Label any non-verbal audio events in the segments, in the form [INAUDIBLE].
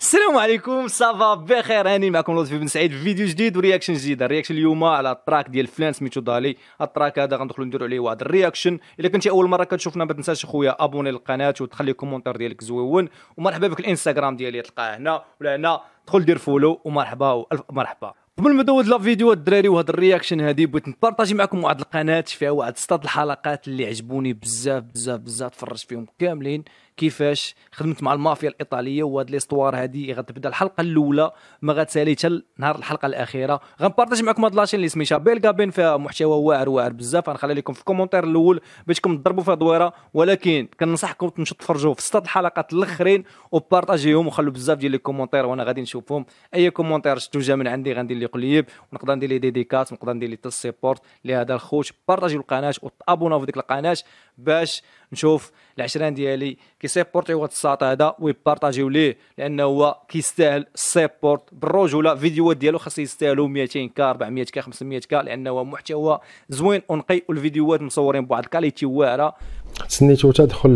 السلام عليكم ça va بخير. هاني معكم لطفي بن سعيد في فيديو جديد و reaction جديد ال reaction اليوم على ال track ديال Flenn سميتو Dali. ال track هذا غندخلوا نديروا عليه واحد ال reaction. إلا كنتي أول مرة كتشوفنا ما تنساش خويا abonner للقناة وتخلي commentaire ديالك زويون. ومرحبا بك الإنستغرام ديالي تلقاه هنا ولا هنا. دخل دير follow ومرحبا والف مرحبا. قبل ما ندوز la vidéo الدراري وهاد ال reaction هادي بغيت نبارطاجي معكم واحد القناة فيها واحد سطات الحلقات اللي عجبوني بزاف بزاف بزاف. تفرجت فيهم كاملين. كيفاش خدمت مع المافيا الإيطالية وهاد l'histoire هادي غتبدا الحلقة الأولى ما غتسالي حتى نهار الحلقة الأخيرة. غنبارطاجي معكم هاد la chaîne اللي سميتها بيلغابين فيها محتوى واعر واعر بزاف. غنخلي لكم في ال commentaire الأول باشكم تضربوا فيها دويره ولكن كننصحكم تمشوا تفرجوا في سطات الحلقات الأخرين وبارطاجيهم وخلوا بزاف ديال les commentaires وأنا غادي نشوفهم. أي commentaire شفتو جا من عندي غندير لي قليب ونقدر ندير لي dédicace ونقدر ندير لي support لهذا الخوت. بارطاجيو القناة وتابوناو في ديك القناة. باش نشوف العشران ديالي. كيسيبورتيو هذا الساط هذا ويبارطاجيو ليه لأنه هو كيستاهل ال support بالرجولة. فيديوهات ديالو خاص يستاهلوا 200 K 400 K 500 K لأنه هو محتوى زوين ونقي والفيديوهات مصورين بواحد ال qualité واعرة. سنيتو تدخل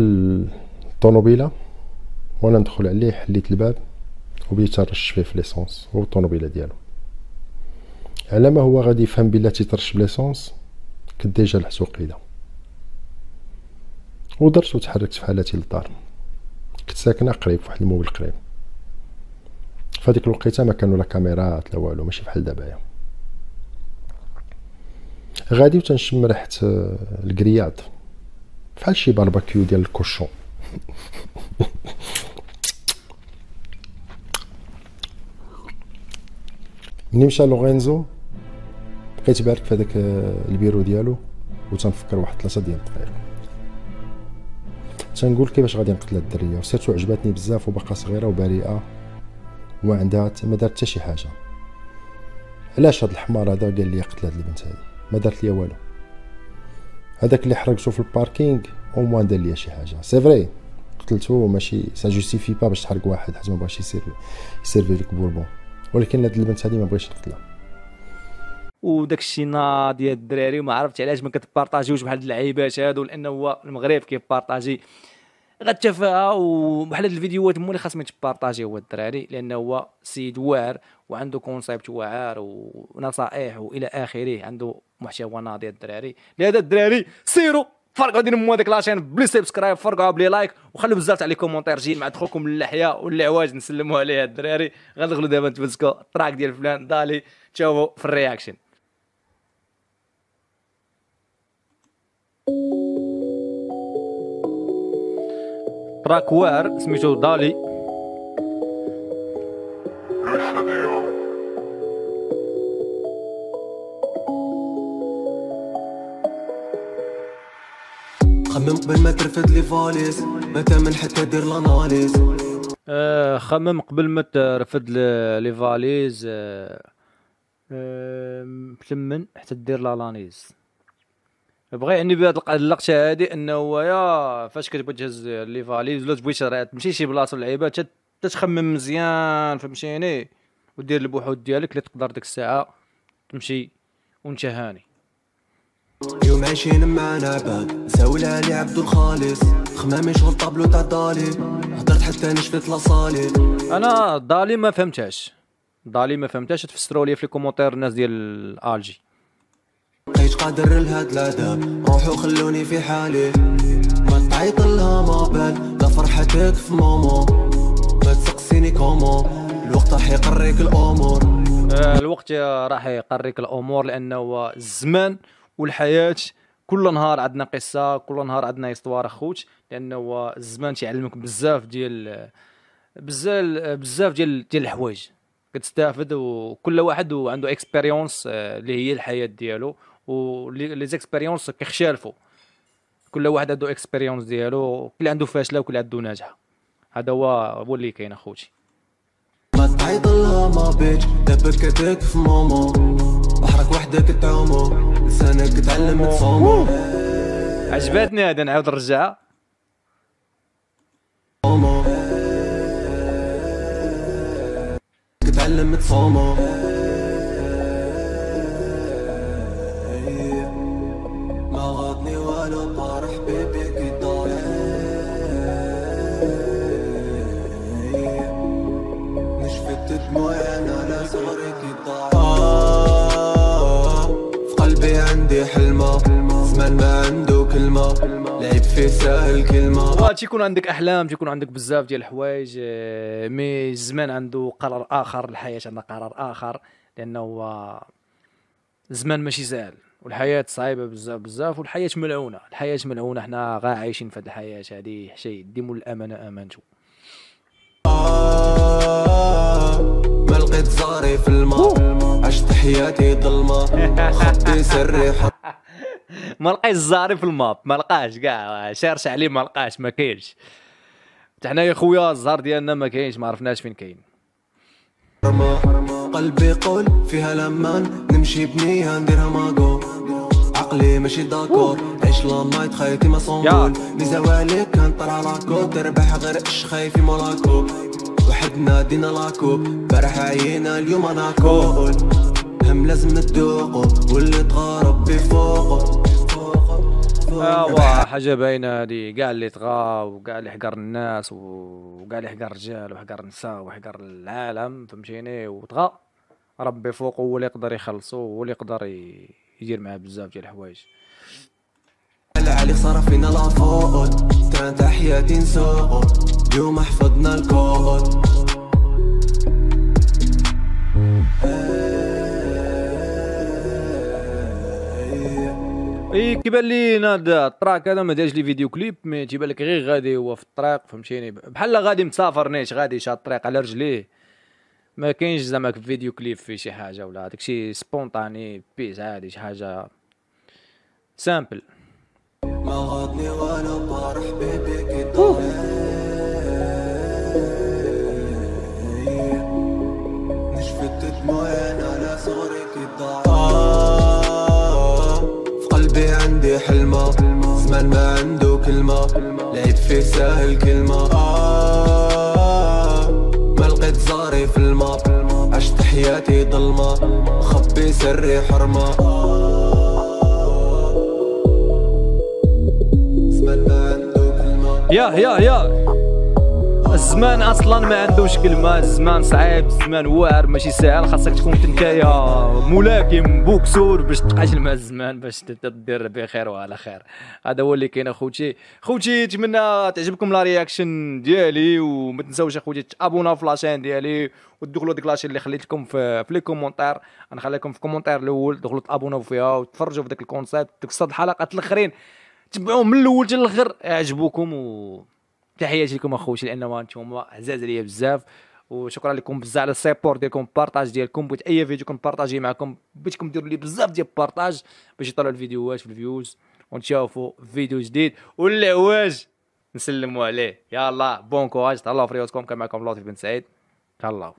الطوموبيله وأنا ندخل عليه حليت الباب وبديت نرش فيه في l'essence هو الطوموبيله ديالو. على ما هو غادي يفهم بلا تيترش ب l'essence كنت déjà لحت الوقيدة ودرت وتحركت في حالتي للدار. كنت ساكنة قريب فواحد المول قريب. فهاديك الوقيتة ما كانوا لا كاميرات لا والو ماشي بحال دابا غادي وتنشم ريحة آه، ال grillade بحال شي بارباكيو ديال ال cochon. [LAUGHS] ملي مشى لورينزو بقيت بارك في هذاك آه، البيرو ديالو وتنفكر واحد ثلاثة ديال الدقائق تنقول كيفاش غادي نقتل الدرية؟ وسيرتو عجباتني بزاف وباقا صغيرة وبريئة وما عندها ما دارت حتى شي حاجة. علاش هاد الحمار هذا قال لي قتل هاد البنت هادي ما دارت ليا والو. هذاك اللي حرقتو في ال parking au moins دار ليا شي حاجة. c'est vrai قتلتو ماشي ça justifie pas باش تحرق واحد حيت ما بغاش يسير يسيرفي لك bourbon ولكن هاد البنت هادي ما بغيتش نقتلها. وداك الشيء ناض ديال الدراري وما عرفتش علاش ما كتبارطاجيوش بحال اللعيبات هادو لأنه هو المغرب كيبارطاجي. غتشافها وبحال هاد الفيديوهات مولي خاص ما يتبارطاجي هو الدراري لأنه هو سيد واعر وعنده concept واعر ونصائح وإلى آخره عنده محتوى ناضي الدراري. لهذا الدراري سيروا فرقوا ديال مو هذيك la chaîne ب les subscribe فرقوا ب les like وخلوا بزاف تاع les commentaires جايين مع دخولكم للحياه والعواج نسلموا عليها الدراري. غندخلوا دابا نتمسكوا ال track ديال فلان دالي تشوفوا في ال reaction track واعر سميتو دالي خمم قبل ما ترفد les valises ما تعمل حتى دير l'analyse. آه خمم قبل ما ترفد les valises آه آه تمن حتى دير l'analyse. بغى يعني بهذه اللقطة هذه انه يا فاش كتبغي تهز les valises ولا تبغي تمشي شي بلاصة للعيبه تتخمم مزيان فهمتيني؟ ودير البحوث ديالك اللي تقدر ديك الساعة تمشي وانت هاني يوم عايشين معنا عباد ساولها لي عبدو الخالص. خمامي شغل طابلو تاع دالي هضرت حتى نشفت لاصالي. أنا دالي ما فهمتهاش. دالي ما فهمتهاش تفسروا لي في الكومونتير الناس ديال الجي بقيت قادر لهاد الاداب روحوا خلوني في حالي. ما تعيط لها ما بال. لا فرحتك في ماما ما تسقسيني كومو. الوقت راح يقريك الأمور. آه الوقت راح يقريك الأمور لأنه الزمان والحياة كل نهار عندنا قصة كل نهار عندنا histoire اخوت لأنه الزمان تيعلمك بزاف ديال بزاف بزاف ديال ديال الحوايج. كتستافد وكل واحد عنده expérience آه، اللي هي الحياة ديالو. و les expériences كيختلفوا كل واحد عنده expérience ديالو كل عنده فاشلة وكل عنده ناجحة. هذا هو هو اللي كاين أخوتي. ما تعيط ما بيج دبك كتك في ماما. بحرك وحدك تعومو لسانك تعلم تصومو عجبتني هذا نعاود نرجعها تعلم تصومو فيه ساهل كلمة تيكون عندك أحلام تيكون عندك بزاف ديال الحوايج آه، مي الزمان عنده قرار آخر الحياة عندها قرار آخر لأنه هو الزمان ماشي سهل والحياة صعيبة بزاف بزاف والحياة ملعونة الحياة ملعونة حنا غا عايشين في هذه الحياة هذه شيء ديموا الأمانة امانتو ما لقيت زاري في الماء عشت حياتي ظلمة خبي سري [LAUGHS] ما لقاش الزاري في الماب ما لقاش كاع شارش عليه ما لقاش ما كاينش. حتى حنايا خويا الزهر ديالنا ما كاينش ما عرفناش فين كاين. قلبي يقول فيها لمان نمشي بنية نديرها ماغو عقلي ماشي داكور عيش لامايت خايتي ما صنبول عليك كنطلع لاكو تربح غير اش خايفي مولاكو وحدنا دينا لاكو بارح عينا اليوم أنا كول. هم لازم ندوقو واللي تغارب بفوقو ايوا حاجة باينة هادي. كاع اللي طغى وكاع اللي حقر الناس وكاع اللي حقر الرجال وحقر النساء وحقر العالم فهمتيني؟ وطغى ربي فوقه هو اللي يقدر يخلصو هو اللي يقدر يدير معاه بزاف ديال الحوايج. علي صار فينا فوت كانت حياتي نسوقو اليوم حفظنا الكود. كيبان لي هذا ال track هذا ما دارش لي vidéo clip mais تيبان لك غير غادي هو في الطريق فهمتيني؟ بحال غادي مسافر نيش غادي شاد الطريق على رجليه. ما كاينش زعما vidéo clip فيه شي حاجة ولا هذاك شي spontané بيس عادي شي حاجة simple ما غاضني ولا طار حبيبي حياتي ظلمة. خبي سري حرمة. زمان ما عنده كلمة يا يا يا. الزمان أصلا ما عندوش كلمة الزمان صعيب الزمان واعر ماشي ساهل خاصك تكون نتايا ملاكم boxeur باش تقاتل مع الزمان باش ت- دير بخير وعلى خير. هذا هو اللي كاين أخوتي. خوتي نتمنى تعجبكم la reaction ديالي وما تنساوش أخوتي تابونا في la chaîne ديالي ودخلوا ديك la chaîne اللي خليت لكم في, في les commentaires غنخليكم في ال commentaire الأول دخلوا تابوناو فيها وتفرجوا في داك ال concept ديك الصد حلقات الأخرين. تبعوا من الأول حتى الآخر يعجبوكم و تحياتي لكم أخوتي لأن أنتم عزاز عليا بزاف. وشكرا لكم بزاف على ال support ديالكم partage ديالكم. بغيت أي فيديو كنبارطاجي معكم بغيتكم ديروا لي بزاف ديال ال partage باش يطلعوا الفيديوهات في ال views. ونتشافوا فيديو جديد. والعواج نسلموا عليه. يلا بون كوراج تهلاو في ريوسكم كان معكم لطيف بن سعيد. تهلاو.